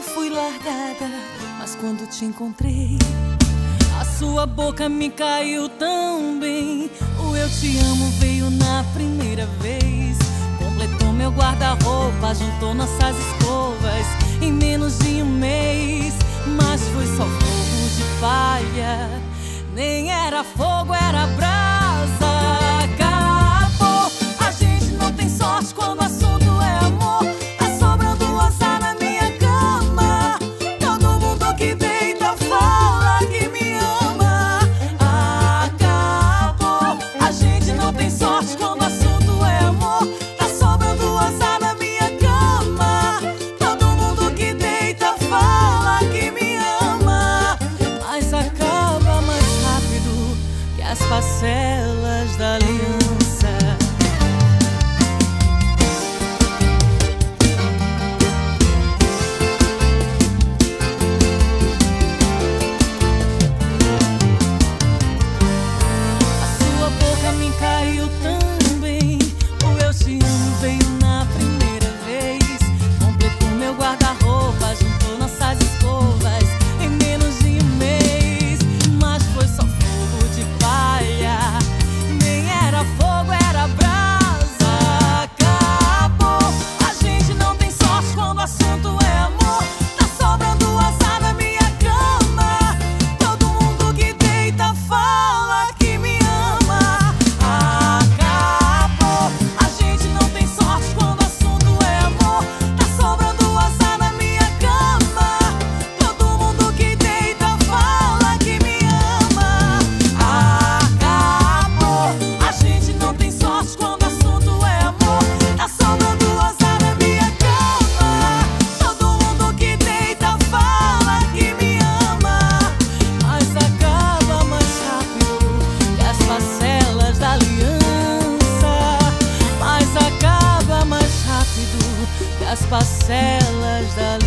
Eu fui largada, mas quando te encontrei, a sua boca me caiu tão bem. O eu te amo veio na primeira vez. Completou meu guarda-roupa, juntou nossas escovas em menos de um mês. Mas foi só fogo de palha, nem era fogo, era brasa. Parcelas parcelas da.